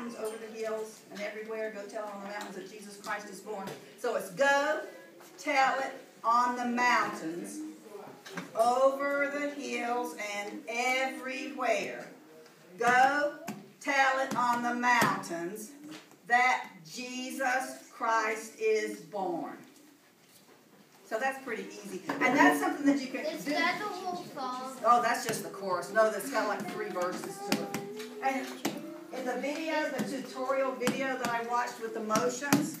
mountains, over the hills, and everywhere. Go tell it on the mountains that Jesus Christ is born. So it's go tell it on the mountains, over the hills, and everywhere. Go tell it on the mountains that Jesus Christ is born. So that's pretty easy. And that's something that you can Is do. that the whole song? Oh, that's just the chorus. No, that's got like three verses to it. And in the video, the tutorial video that I watched with the motions,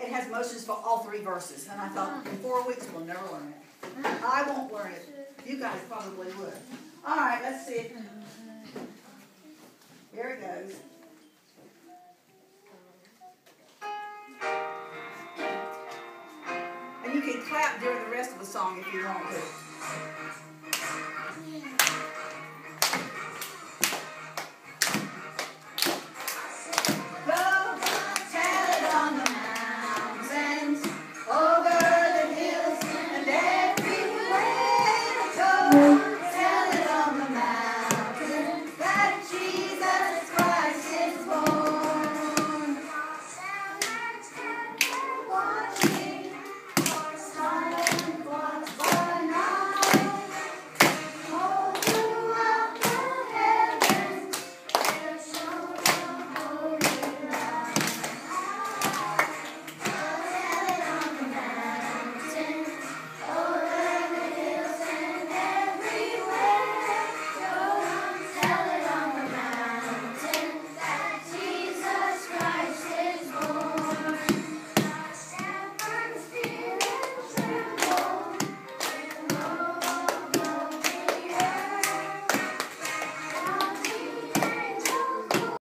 it has motions for all three verses. And I thought, uh-huh. in four weeks, we'll never learn it. I won't learn it. You guys probably would. All right, let's see. Here it goes. And you can clap during the rest of the song if you want to.